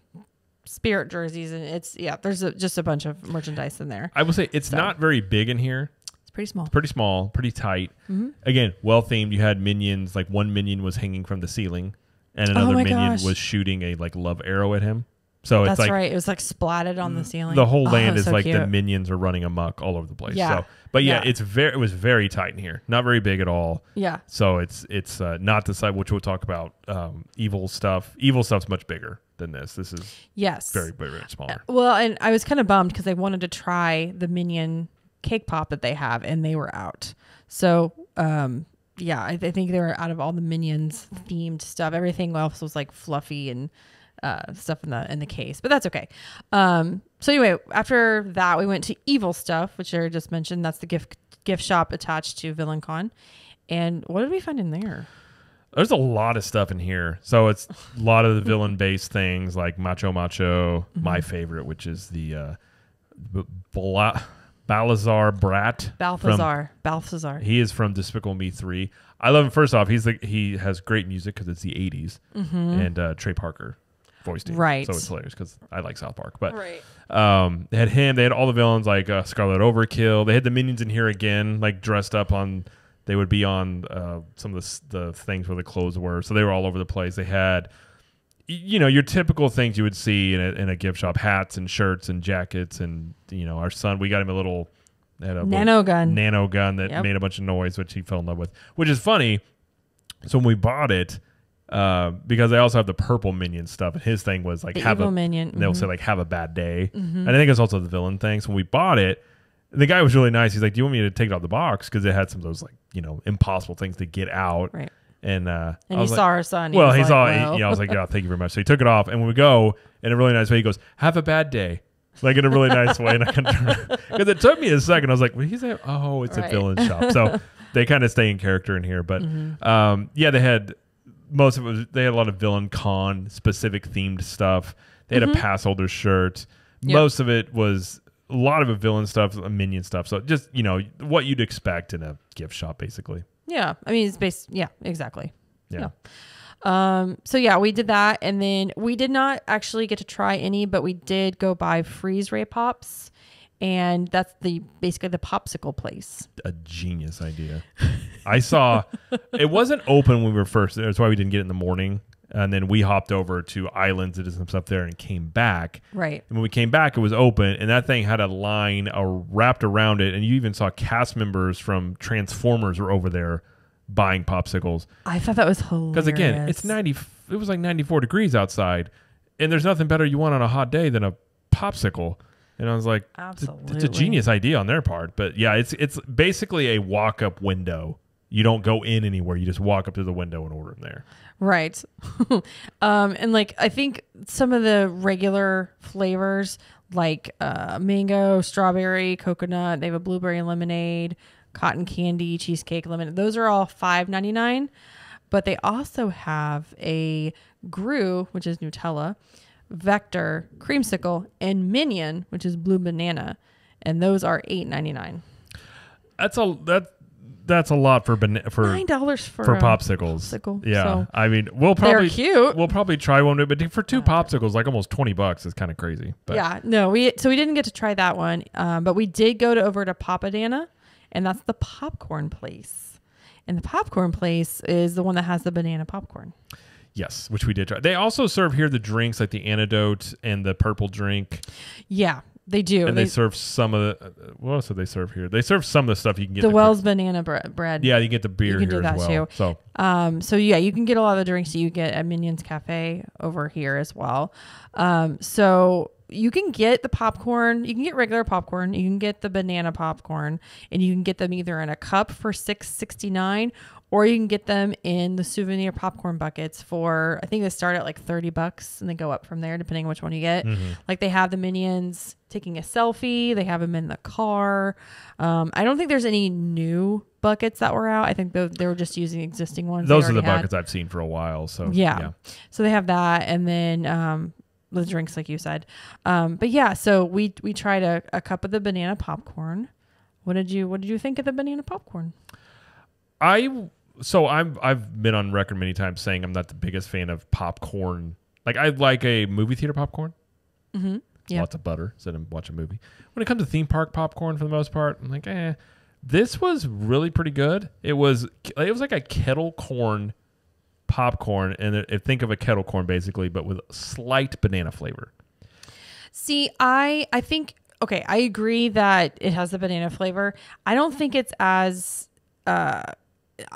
[SPEAKER 1] spirit jerseys, and it's yeah. There's a, just a bunch of merchandise in there.
[SPEAKER 2] I will say it's
[SPEAKER 1] So.
[SPEAKER 2] not very big in here.
[SPEAKER 1] It's pretty small.
[SPEAKER 2] Pretty small, pretty tight.
[SPEAKER 1] Mhm.
[SPEAKER 2] Again, well themed. You had minions. Like one minion was hanging from the ceiling, and another
[SPEAKER 1] Oh
[SPEAKER 2] minion
[SPEAKER 1] gosh.
[SPEAKER 2] was shooting a like love arrow at him. So
[SPEAKER 1] That's
[SPEAKER 2] it's like
[SPEAKER 1] right. It was like splatted on the ceiling.
[SPEAKER 2] the whole
[SPEAKER 1] Oh,
[SPEAKER 2] land is
[SPEAKER 1] so
[SPEAKER 2] like the minions are running amok all over the place.
[SPEAKER 1] Yeah.
[SPEAKER 2] So, but yeah,
[SPEAKER 1] Yeah.
[SPEAKER 2] it's very it was very tight in here. Not very big at all.
[SPEAKER 1] yeah.
[SPEAKER 2] So it's it's uh, not the side which we'll talk about. Um, evil stuff. Evil stuff's much bigger than this. This is
[SPEAKER 1] Yes.
[SPEAKER 2] very very, very smaller.
[SPEAKER 1] Well, and I was kind of bummed because I wanted to try the Minion cake pop that they have, and they were out. So, um, yeah, I, I think they were out of all the Minions themed stuff. Everything else was like fluffy and uh, stuff in the in the case, but that's okay. Um, so anyway, after that, we went to Evil Stuff, which I just mentioned. That's the gift gift shop attached to Villain Con. And what did we find in there?
[SPEAKER 2] There's a lot of stuff in here. So it's a lot of the (laughs) villain based things like Macho Macho,
[SPEAKER 1] Mm-hmm.
[SPEAKER 2] my favorite, which is the uh, Bla- Balazar Bratt. from-
[SPEAKER 1] Balthazar. Balthazar.
[SPEAKER 2] He is from Despicable Me Three. I love him. First off, he's like he has great music because it's the '80s, and uh, Trey Parker voiced him.
[SPEAKER 1] Mm-hmm. Right.
[SPEAKER 2] So it's hilarious because I like South Park. But
[SPEAKER 1] Right.
[SPEAKER 2] um, they had him. They had all the villains like uh, Scarlet Overkill. They had the minions in here again, like dressed up on. They would be on uh, some of the the things where the clothes were. So they were all over the place. They had. You know your typical things you would see in a, in a gift shop: hats and shirts and jackets, and you know our son. We got him a little had a
[SPEAKER 1] Nano gun.
[SPEAKER 2] nano gun that
[SPEAKER 1] Yep.
[SPEAKER 2] made a bunch of noise, which he fell in love with. Which is funny. So when we bought it, uh, because they also have the purple minion stuff, and his thing was like
[SPEAKER 1] the
[SPEAKER 2] have a
[SPEAKER 1] minion.
[SPEAKER 2] and they'll say like have a bad day,
[SPEAKER 1] Mhm.
[SPEAKER 2] and I think it's also the villain thing. So when we bought it, the guy was really nice. He's like, "Do you want me to take it out the box?" Because it had some of those like you know impossible things to get out.
[SPEAKER 1] Right.
[SPEAKER 2] And uh,
[SPEAKER 1] And he
[SPEAKER 2] was
[SPEAKER 1] saw
[SPEAKER 2] like,
[SPEAKER 1] our son.
[SPEAKER 2] well, he
[SPEAKER 1] like,
[SPEAKER 2] saw.
[SPEAKER 1] "Well."
[SPEAKER 2] You I was like, "Yeah, (laughs) thank you very much." So he took it off, and when we go in a really nice way, he goes, "Have a bad day." Like in a really nice way, and I because (laughs) it took me a second. I was like, "Well, he's a oh, it's a villain shop." So (laughs) they kind of stay in character in here, but
[SPEAKER 1] Mhm.
[SPEAKER 2] um, yeah, they had most of it. Was, they had a lot of villain con specific themed stuff. They had
[SPEAKER 1] Mhm.
[SPEAKER 2] a pass holder shirt.
[SPEAKER 1] Yep.
[SPEAKER 2] Most of it was a lot of it villain stuff, a minion stuff. So just you know what you'd expect in a gift shop, basically.
[SPEAKER 1] Yeah, I mean it's based. Yeah, exactly.
[SPEAKER 2] Yeah.
[SPEAKER 1] Yeah. Um. So yeah, we did that, and then we did not actually get to try any, but we did go buy freeze ray pops, and that's the basically the popsicle place.
[SPEAKER 2] A genius idea. I saw it wasn't open when we were first. there. That's why we didn't get it in the morning. And then we hopped over to Islands and did some stuff there and came back.
[SPEAKER 1] Right.
[SPEAKER 2] And when we came back, it was open, and that thing had a line uh, wrapped around it. And you even saw cast members from Transformers were over there buying popsicles.
[SPEAKER 1] I thought that was hilarious.
[SPEAKER 2] Because again, it's ninety. It was like ninety four degrees outside, and there's nothing better you want on a hot day than a popsicle. And I was like, it's a-
[SPEAKER 1] absolutely
[SPEAKER 2] it's a genius idea on their part. But yeah, it's it's basically a walk up window. You don't go in anywhere. You just walk up to the window and order them there.
[SPEAKER 1] Right. (laughs) um, and like I think some of the regular flavors like uh, mango, strawberry, coconut, they have a blueberry lemonade, cotton candy, cheesecake lemonade. Those are all five ninety nine. But they also have a Gru, which is Nutella, Vector, creamsicle, and Minion, which is blue banana. And those are eight ninety nine.
[SPEAKER 2] That's a that that's a lot for bana- for
[SPEAKER 1] Nine dollars for,
[SPEAKER 2] for popsicles.
[SPEAKER 1] popsicle,
[SPEAKER 2] Yeah,
[SPEAKER 1] so-
[SPEAKER 2] I mean, we'll probably
[SPEAKER 1] cute.
[SPEAKER 2] we'll probably try one, but for two popsicles, like almost twenty bucks, is kind of crazy. But
[SPEAKER 1] yeah, no, we so we didn't get to try that one, um, but we did go to over to Popanana, and that's the popcorn place. And the popcorn place is the one that has the banana popcorn.
[SPEAKER 2] yes, which we did try. They also serve here the drinks like the antidote and the purple drink,
[SPEAKER 1] Yeah, they do.
[SPEAKER 2] and they,
[SPEAKER 1] They-
[SPEAKER 2] serve some of the. uh, What else do they serve here? They serve some of the stuff you can get.
[SPEAKER 1] the
[SPEAKER 2] the
[SPEAKER 1] Wells banana bre- bread.
[SPEAKER 2] Yeah, you get the beer you
[SPEAKER 1] can
[SPEAKER 2] here
[SPEAKER 1] do
[SPEAKER 2] as
[SPEAKER 1] that
[SPEAKER 2] well.
[SPEAKER 1] too.
[SPEAKER 2] So
[SPEAKER 1] Um, so yeah, you can get a lot of the drinks that you get at Minions Cafe over here as well. Um, so you can get the popcorn, you can get regular popcorn, you can get the banana popcorn, and you can get them either in a cup for six sixty nine, or you can get them in the souvenir popcorn buckets for I think they start at like thirty bucks and they go up from there depending on which one you get.
[SPEAKER 2] Mm-hmm.
[SPEAKER 1] Like they have the minions taking a selfie, they have them in the car. Um, I don't think there's any new buckets that were out. I think they, they were just using existing ones.
[SPEAKER 2] those are the
[SPEAKER 1] had.
[SPEAKER 2] buckets I've seen for a while. So
[SPEAKER 1] Yeah. So they have that, and then um, the drinks, like you said. Um, but yeah, so we we tried a, a cup of the banana popcorn. What did you What did you think of the banana popcorn?
[SPEAKER 2] I so I'm I've been on record many times saying I'm not the biggest fan of popcorn. Like I like a movie theater popcorn.
[SPEAKER 1] Mm-hmm. Yeah.
[SPEAKER 2] Lots of butter. Sit and watch a movie. When it comes to theme park popcorn, for the most part, I'm like, eh. This was really pretty good. It was it was like a kettle corn popcorn, and it, think of a kettle corn basically, but with slight banana flavor.
[SPEAKER 1] See, I I think okay, I agree that it has the banana flavor. I don't think it's as uh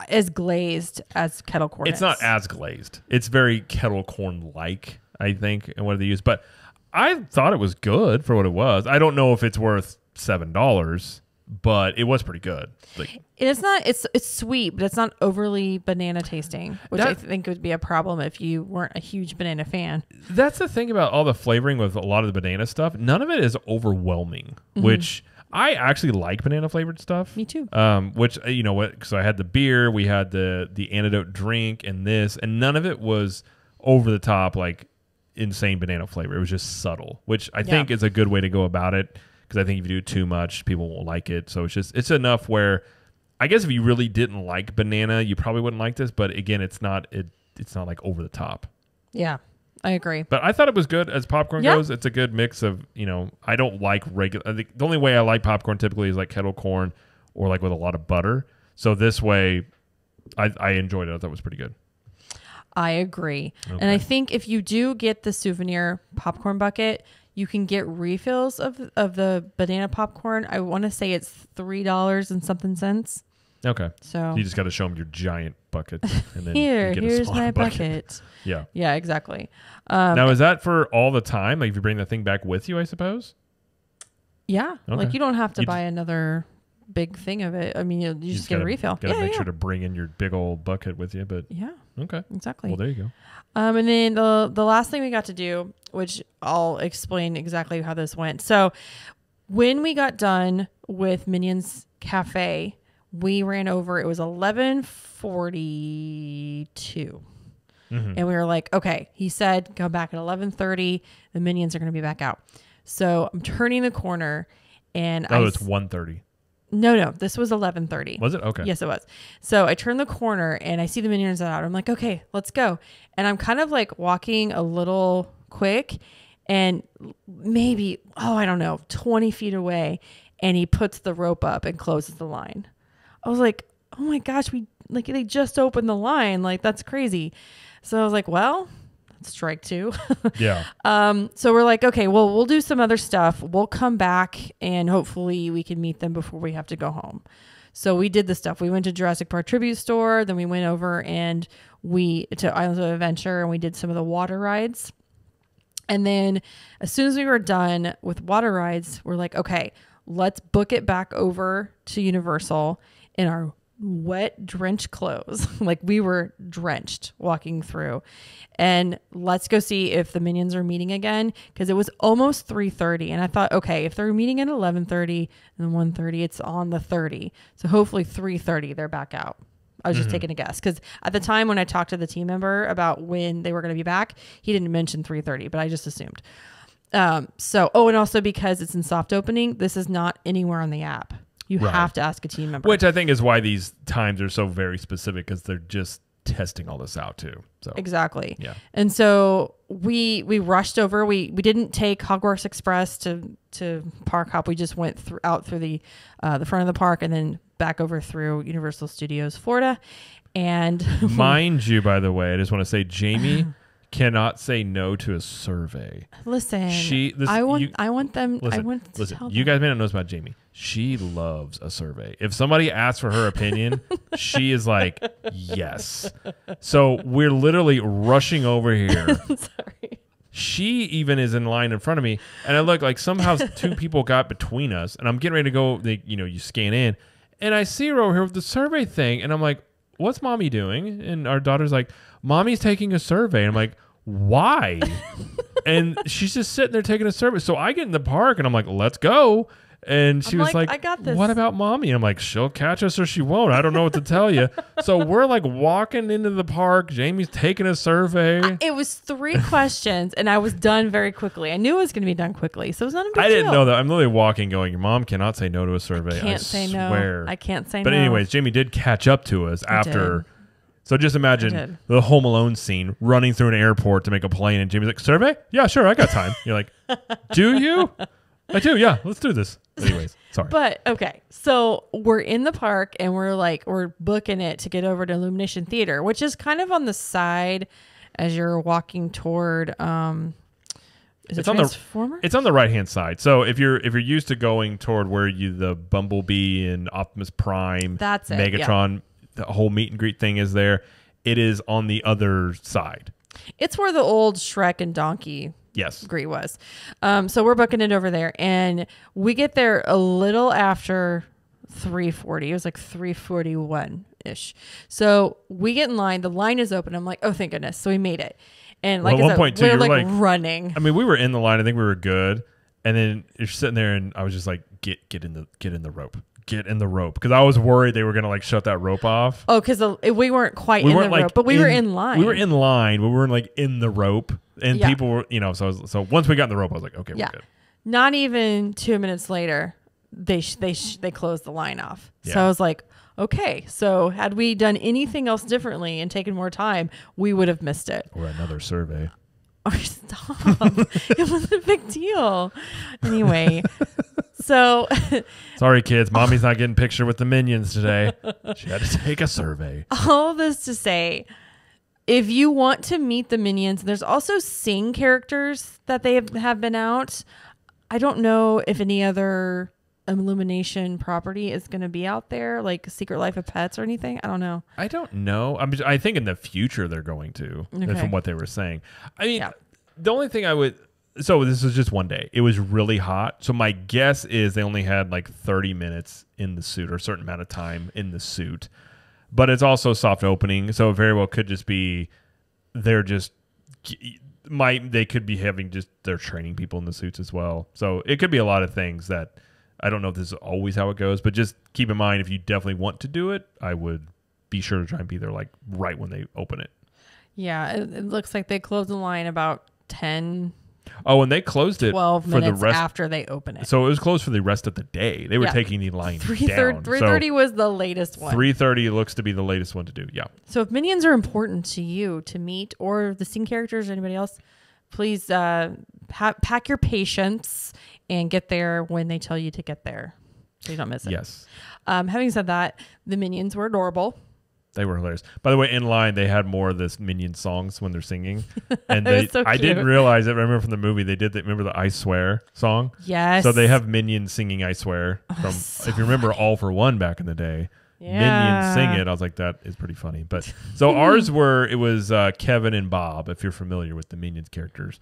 [SPEAKER 1] as glazed as kettle corn.
[SPEAKER 2] It's
[SPEAKER 1] is.
[SPEAKER 2] not as glazed. It's very kettle corn like, I think, and what they use. But I thought it was good for what it was. I don't know if it's worth seven dollars, but it was pretty good. Like
[SPEAKER 1] And it's not it's it's sweet, but it's not overly banana tasting, which I think would be a problem if you weren't a huge banana fan.
[SPEAKER 2] that's the thing about all the flavoring with a lot of the banana stuff. None of it is overwhelming, mm-hmm. which I actually like banana flavored stuff.
[SPEAKER 1] Me too.
[SPEAKER 2] Um, which uh, you know what? So I had the beer, we had the the antidote drink, and this, and none of it was over the top like insane banana flavor. It was just subtle, which I think is a good way to go about it. Because I think if you do too much, people won't like it. So it's just it's enough where I guess if you really didn't like banana, you probably wouldn't like this. But again, it's not it it's not like over the top.
[SPEAKER 1] Yeah. I agree.
[SPEAKER 2] But I thought it was good as popcorn
[SPEAKER 1] Yeah.
[SPEAKER 2] goes. It's a good mix of you know I don't like regular. The only way I like popcorn typically is like kettle corn or like with a lot of butter. So this way, I, I enjoyed it. I thought it was pretty good.
[SPEAKER 1] I agree. And I think if you do get the souvenir popcorn bucket, you can get refills of of the banana popcorn. I want to say it's three dollars and something cents.
[SPEAKER 2] Okay,
[SPEAKER 1] So
[SPEAKER 2] you just got to show them your giant bucket, (laughs) and then
[SPEAKER 1] here,
[SPEAKER 2] you
[SPEAKER 1] here's (laughs) my bucket. (laughs)
[SPEAKER 2] Yeah.
[SPEAKER 1] Yeah, exactly. Um,
[SPEAKER 2] now is that for all the time? Like if you bring the thing back with you, I suppose.
[SPEAKER 1] yeah, like you don't have to
[SPEAKER 2] You
[SPEAKER 1] buy another big thing of it. I mean, you, you, just, get
[SPEAKER 2] gotta,
[SPEAKER 1] a refill.
[SPEAKER 2] Got to
[SPEAKER 1] yeah,
[SPEAKER 2] make
[SPEAKER 1] yeah.
[SPEAKER 2] sure to bring in your big old bucket with you. But
[SPEAKER 1] yeah,
[SPEAKER 2] okay,
[SPEAKER 1] exactly.
[SPEAKER 2] well there you go.
[SPEAKER 1] Um, and then the the last thing we got to do, which I'll explain exactly how this went. So when we got done with Minions Cafe, we ran over. It was eleven forty two.
[SPEAKER 2] Mhm.
[SPEAKER 1] And we were like, okay, he said come back at 11:30. The minions are going to be back out. So I'm turning the corner and I
[SPEAKER 2] Oh, it's
[SPEAKER 1] s-
[SPEAKER 2] one thirty.
[SPEAKER 1] No, no, this was 11:30.
[SPEAKER 2] Was it okay?
[SPEAKER 1] Yes, it was. So I turn the corner and I see the minions out. I'm like, okay, let's go. And I'm kind of like walking a little quick and maybe, oh, I don't know, 20 feet away. And he puts the rope up and closes the line. I was like, oh my gosh, we like they just opened the line. Like, that's crazy. So I was like, well, that's strike two. (laughs)
[SPEAKER 2] Yeah.
[SPEAKER 1] Um, so we're like, okay, well, we'll do some other stuff. We'll come back and hopefully we can meet them before we have to go home. So we did the stuff. We went to Jurassic Park tribute store, then we went over and we to Islands of Adventure and we did some of the water rides. And then as soon as we were done with water rides, we're like, okay, let's book it back over to Universal in our wet, drenched clothes. (laughs) like we were drenched walking through. And let's go see if the minions are meeting again because it was almost 3:30 and I thought okay, if they're meeting at 11:30 and 1:30 it's on the 30. So hopefully 3:30 they're back out. I was just taking a guess because at the time when I talked to the team member about when they were going to be back, he didn't mention 3:30, but I just assumed. Um, so, oh, and also because it's in soft opening, this is not anywhere on the app. You
[SPEAKER 2] Right.
[SPEAKER 1] have to ask a team member.
[SPEAKER 2] Which I think is why these times are so very specific because they're just testing all this out too. So
[SPEAKER 1] exactly.
[SPEAKER 2] yeah.
[SPEAKER 1] And so we we rushed over. We we didn't take Hogwarts Express to to Park Hop. We just went through out through the uh, the front of the park and then back over through Universal Studios Florida. And (laughs)
[SPEAKER 2] Mind you, by the way, I just want to say Jamie (laughs) cannot say no to a survey.
[SPEAKER 1] listen,
[SPEAKER 2] She- this-
[SPEAKER 1] I want
[SPEAKER 2] you-
[SPEAKER 1] I want them. I
[SPEAKER 2] Listen,
[SPEAKER 1] want to
[SPEAKER 2] listen. You guys may not know this about Jamie. She loves a survey. If somebody asks for her opinion, she is like, yes. So we're literally rushing over here. (laughs)
[SPEAKER 1] Sorry.
[SPEAKER 2] She even is in line in front of me, and I look like somehow two (laughs) people got between us, and I'm getting ready to go. They, you know, you scan in, and I see her over here with the survey thing, and I'm like, "What's mommy doing?" And our daughter's like, "Mommy's taking a survey." And I'm like, "Why?" (laughs) and she's just sitting there taking a survey. So I get in the park, and I'm like, "Let's go." And she
[SPEAKER 1] I'm
[SPEAKER 2] was
[SPEAKER 1] like, "I got this."
[SPEAKER 2] What about mommy? I'm like, she'll catch us or she won't. I don't know what to tell you. (laughs) so we're like walking into the park. Jamie's taking a survey.
[SPEAKER 1] It was three questions, and I was done very quickly. I knew it was going to be done quickly, so it was not a big
[SPEAKER 2] I didn't know that. I'm literally walking, going, "Your mom cannot say no to a survey."
[SPEAKER 1] I can't
[SPEAKER 2] I
[SPEAKER 1] say
[SPEAKER 2] swear.
[SPEAKER 1] no. I can't say
[SPEAKER 2] But
[SPEAKER 1] no.
[SPEAKER 2] But anyways, Jamie did catch up to us
[SPEAKER 1] I
[SPEAKER 2] after So just imagine the Home Alone scene running through an airport to make a plane, and Jamie's like, "Survey? Yeah, sure, I got time." You're like, (laughs) "Do you?" I do. Yeah, let's do this. Anyways, (laughs) sorry.
[SPEAKER 1] But okay, so we're in the park and we're like we're booking it to get over to Illumination Theater, which is kind of on the side as you're walking toward. um is
[SPEAKER 2] it's
[SPEAKER 1] it
[SPEAKER 2] on
[SPEAKER 1] the
[SPEAKER 2] it's on the right hand side. So if you're if you're used to going toward where you the Bumblebee and Optimus Prime,
[SPEAKER 1] that's it,
[SPEAKER 2] Megatron, yeah. The whole meet and greet thing is there. It is on the other side.
[SPEAKER 1] It's where the old Shrek and Donkey
[SPEAKER 2] Yes.
[SPEAKER 1] Agree was. Um, so we're booking it over there, and we get there a little after 340. It was like 341 ish. So we get in line. The line is open. I'm like, oh, thank goodness. So we made it. And like
[SPEAKER 2] well, at one point, too,
[SPEAKER 1] we are like,
[SPEAKER 2] like
[SPEAKER 1] running.
[SPEAKER 2] I mean, we were in the line. I think we were good. And then you're sitting there, and I was just like, get get in the get in the rope get in the rope because I was worried they were gonna like shut that rope off.
[SPEAKER 1] Oh, because we weren't quite we in weren't the like rope, but we in, were in line.
[SPEAKER 2] We were in line. We weren't like in the rope, and yeah. people were, you know. So was, so once we got in the rope, I was like, okay, yeah. we're good.
[SPEAKER 1] Not even two minutes later, they sh- they sh- they closed the line off. Yeah. So I was like, okay. So had we done anything else differently and taken more time, we would have missed it.
[SPEAKER 2] Or another survey.
[SPEAKER 1] Or (laughs) stop. (laughs) it was a big deal. Anyway, so (laughs)
[SPEAKER 2] sorry, kids. Mommy's not getting picture with the minions today. She had to take a survey.
[SPEAKER 1] All this to say, if you want to meet the minions, there's also sing characters that they have been out. I don't know if any other Illumination property is going to be out there, like Secret Life of Pets or anything. I don't know.
[SPEAKER 2] I don't know. I mean, I think in the future they're going to, okay. from what they were saying. I mean, yeah. the only thing I would so this was just one day. It was really hot. So my guess is they only had like 30 minutes in the suit or a certain amount of time in the suit. But it's also soft opening, so it very well could just be they're just might they could be having just they're training people in the suits as well. So it could be a lot of things that I don't know if this is always how it goes, but just keep in mind if you definitely want to do it, I would be sure to try and be there like right when they open it.
[SPEAKER 1] Yeah, it, it looks like they closed the line about 10
[SPEAKER 2] Oh, and they closed it
[SPEAKER 1] 12
[SPEAKER 2] for
[SPEAKER 1] the
[SPEAKER 2] rest
[SPEAKER 1] after they open it.
[SPEAKER 2] So it was closed for the rest of the day. They were yeah. taking the line (laughs) 3 down.
[SPEAKER 1] 3:30 so was the latest one.
[SPEAKER 2] 3:30 looks to be the latest one to do. Yeah.
[SPEAKER 1] So if minions are important to you to meet or the Sing characters or anybody else, please uh, pa- pack your patience and get there when they tell you to get there. So you don't miss it.
[SPEAKER 2] Yes.
[SPEAKER 1] Um, having said that, the minions were adorable.
[SPEAKER 2] They were hilarious. By the way, in line they had more of this Minion songs when they're singing, (laughs) and they so I didn't realize it. Remember from the movie they did. The, remember the "I Swear" song?
[SPEAKER 1] Yes.
[SPEAKER 2] So they have Minions singing "I Swear" oh, from. so if you remember. All-4-One back in the day. Yeah. Minions sing it. I was like, that is pretty funny. But (laughs) so ours were it was uh, Kevin and Bob. If you're familiar with the Minions characters,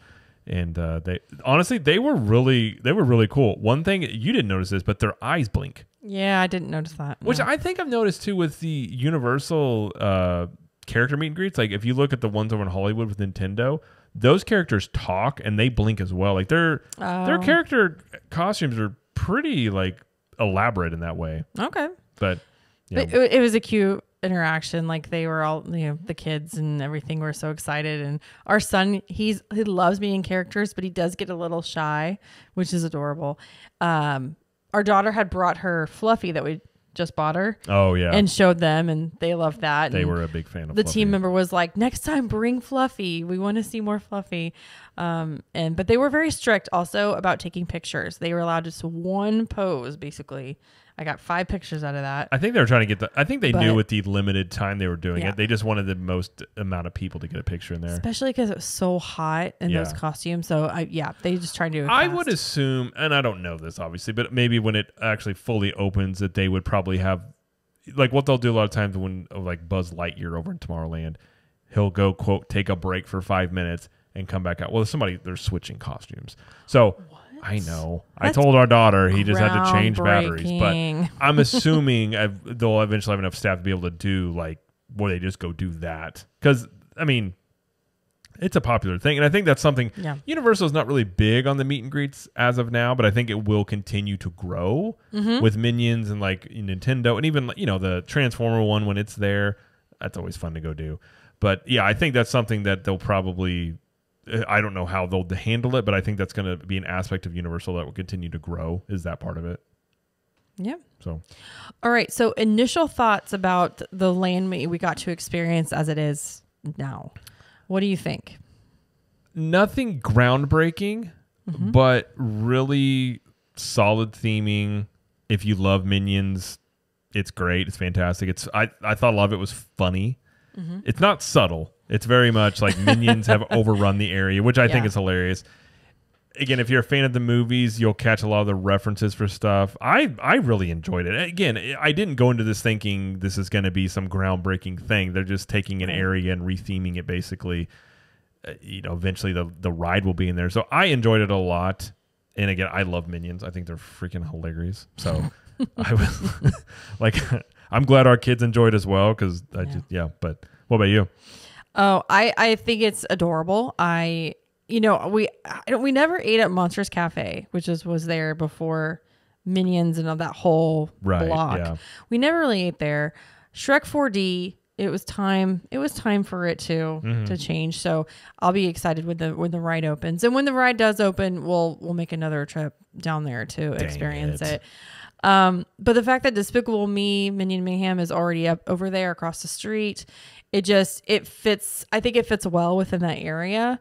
[SPEAKER 2] and uh, they honestly they were really they were really cool. One thing you didn't notice this, but their eyes blink.
[SPEAKER 1] Yeah, I didn't notice that.
[SPEAKER 2] No. Which I think I've noticed too with the Universal uh, character meet and greets. Like if you look at the ones over in Hollywood with Nintendo, those characters talk and they blink as well. Like their oh. their character costumes are pretty like elaborate in that way.
[SPEAKER 1] Okay,
[SPEAKER 2] but,
[SPEAKER 1] yeah. but it, it was a cute interaction like they were all you know the kids and everything were so excited and our son he's he loves being characters but he does get a little shy which is adorable um our daughter had brought her Fluffy that we just bought her.
[SPEAKER 2] Oh yeah,
[SPEAKER 1] and showed them, and they loved that.
[SPEAKER 2] They
[SPEAKER 1] and
[SPEAKER 2] were a big fan of.
[SPEAKER 1] The
[SPEAKER 2] Fluffy.
[SPEAKER 1] team member was like, "Next time, bring Fluffy. We want to see more Fluffy." Um, and but they were very strict also about taking pictures. They were allowed just one pose, basically. I got five pictures out of that.
[SPEAKER 2] I think they were trying to get the. I think they but, knew with the limited time they were doing yeah. it, they just wanted the most amount of people to get a picture in there.
[SPEAKER 1] Especially because it was so hot in yeah. those costumes. So I, yeah, they just tried to.
[SPEAKER 2] I would assume, and I don't know this obviously, but maybe when it actually fully opens, that they would probably have, like what they'll do a lot of times when oh, like Buzz Lightyear over in Tomorrowland, he'll go quote take a break for five minutes and come back out. Well, somebody they're switching costumes, so. What? I know. That's I told our daughter he just had to change batteries, but (laughs) I'm assuming I've, they'll eventually have enough staff to be able to do like where they just go do that. Because I mean, it's a popular thing, and I think that's something. Yeah. Universal is not really big on the meet and greets as of now, but I think it will continue to grow mm-hmm. with Minions and like Nintendo, and even you know the Transformer one when it's there. That's always fun to go do. But yeah, I think that's something that they'll probably I don't know how they'll handle it, but I think that's going to be an aspect of Universal that will continue to grow. Is that part of it?
[SPEAKER 1] Yeah.
[SPEAKER 2] So
[SPEAKER 1] All right. So initial thoughts about the land we we got to experience as it is now. What do you think?
[SPEAKER 2] nothing groundbreaking,
[SPEAKER 1] Mm-hmm.
[SPEAKER 2] but really solid theming. If you love Minions, it's great. It's fantastic. It's I I thought a lot of it was funny.
[SPEAKER 1] Mm-hmm.
[SPEAKER 2] It's not subtle. It's very much like Minions have (laughs) overrun the area, which I think is hilarious. Again, if you're a fan of the movies, you'll catch a lot of the references for stuff. I I really enjoyed it. Again, I didn't go into this thinking this is going to be some groundbreaking thing. They're just taking an area and retheming it basically uh, you know, eventually the the ride will be in there. So I enjoyed it a lot. And again, I love Minions. I think they're freaking hilarious. So (laughs) I was (laughs) like, I'm glad our kids enjoyed as well because I
[SPEAKER 1] Yeah.
[SPEAKER 2] just yeah. But what about you?
[SPEAKER 1] Oh, I I think it's adorable. I you know we I, we never ate at Monsters Cafe, which is was there before Minions and all that whole
[SPEAKER 2] Right,
[SPEAKER 1] block.
[SPEAKER 2] yeah.
[SPEAKER 1] We never really ate there. Shrek 4D. It was time. It was time for it to
[SPEAKER 2] Mm-hmm.
[SPEAKER 1] to change. So I'll be excited when the when the ride opens, and when the ride does open, we'll we'll make another trip down there to experience
[SPEAKER 2] it.
[SPEAKER 1] it. Um, but the fact that Despicable Me, Minion Mayhem is already up over there across the street, it just it fits. I think it fits well within that area.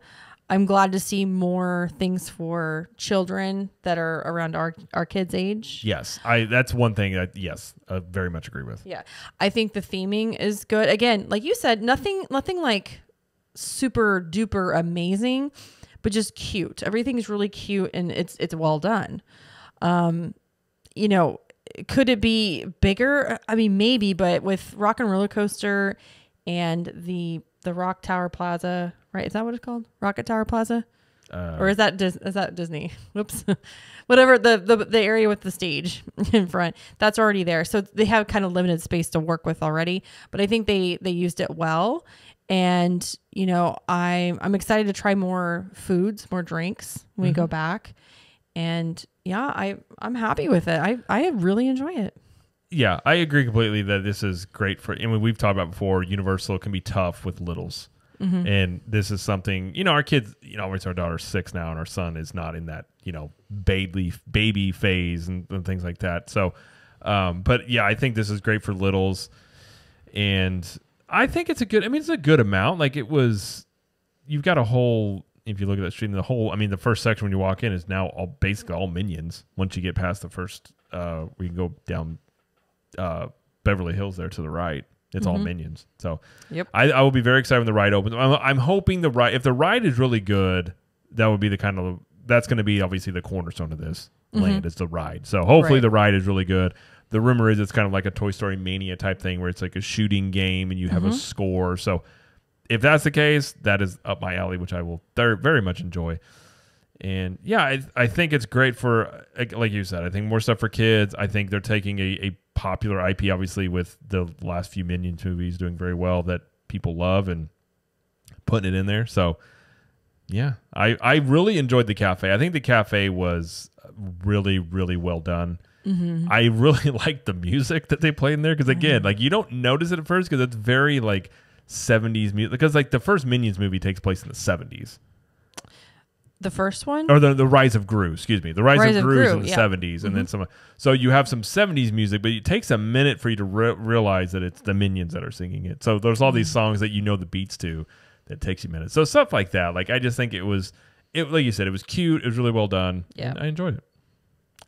[SPEAKER 1] I'm glad to see more things for children that are around our our kids' age.
[SPEAKER 2] Yes, I. That's one thing. that yes, I very much agree with.
[SPEAKER 1] Yeah, I think the theming is good. Again, like you said, nothing nothing like super duper amazing, but just cute. Everything's really cute and it's it's well done. Um, you know, could it be bigger? I mean, maybe, but with Rock and Roller Coaster and the the Rock Tower Plaza, right? Is that what it's called? Rocket Tower Plaza?
[SPEAKER 2] Uh,
[SPEAKER 1] or is that Dis- is that Disney? (laughs) Whoops, (laughs) whatever the, the the area with the stage (laughs) in front that's already there. So they have kind of limited space to work with already. But I think they they used it well, and you know I I'm excited to try more foods, more drinks when we go back, and yeah I I'm happy with it. I I really enjoy it.
[SPEAKER 2] Yeah, I agree completely that this is great for. I mean, we've talked about before. Universal can be tough with littles,
[SPEAKER 1] Mm-hmm.
[SPEAKER 2] and this is something. You know, our kids. You know, our daughter's six now, and our son is not in that you know baby baby phase and, and things like that. So, um, but yeah, I think this is great for littles, and I think it's a good. I mean, it's a good amount. Like it was. You've got a whole. If you look at that stream, the whole. I mean, the first section when you walk in is now all basically all minions. Once you get past the first, uh, we can go down uh, Beverly Hills there to the right. It's all mm-hmm. minions. So
[SPEAKER 1] Yep.
[SPEAKER 2] I, I will be very excited when the ride opens. I'm, I'm hoping the ride, if the ride is really good, that would be the kind of that's going to be obviously the cornerstone of this mm-hmm. land is the ride. So hopefully
[SPEAKER 1] Right.
[SPEAKER 2] the ride is really good. The rumor is it's kind of like a Toy Story Mania type thing where it's like a shooting game and you have a mm-hmm. score. So if that's the case, that is up my alley, which I will very, very much enjoy. And yeah, I, I think it's great for, like like you said, I think more stuff for kids. I think they're taking a, a popular IP, obviously, with the last few Minions movies doing very well that people love and putting it in there. So yeah, I, I really enjoyed the cafe. I think the cafe was really, really well done. Mm-hmm. I really (laughs) liked the music that they played in there because again, like you don't notice it at first because it's very like 70s music because like the first Minions movie takes place in the 70s
[SPEAKER 1] The first one.
[SPEAKER 2] or the the Rise of Gru, excuse me, the Rise,
[SPEAKER 1] Rise
[SPEAKER 2] of
[SPEAKER 1] of
[SPEAKER 2] Gru is in the
[SPEAKER 1] yeah. Mm-hmm.
[SPEAKER 2] 70s, and then some. So you have some 70s music, but it takes a minute for you to re- realize that it's the Minions that are singing it. So there's all
[SPEAKER 1] Mm-hmm.
[SPEAKER 2] these songs that you know the beats to, that takes you minutes. So stuff like that, like I just think it was, it like you said, it was cute, it was really well done,
[SPEAKER 1] Yeah.
[SPEAKER 2] I enjoyed it.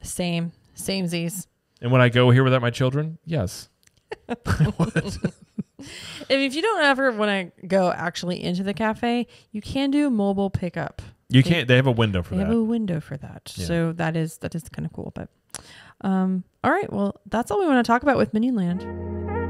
[SPEAKER 1] Same. Same Z's.
[SPEAKER 2] And when I go here without my children, yes, (laughs) (laughs)
[SPEAKER 1] if you don't ever want to go actually into the cafe, you can do mobile pickup.
[SPEAKER 2] You can't. They have a window for
[SPEAKER 1] They
[SPEAKER 2] that.
[SPEAKER 1] They have a window for that.
[SPEAKER 2] Yeah.
[SPEAKER 1] So that is that is kind of cool. But um, all right, well, that's all we want to talk about with Minion Land.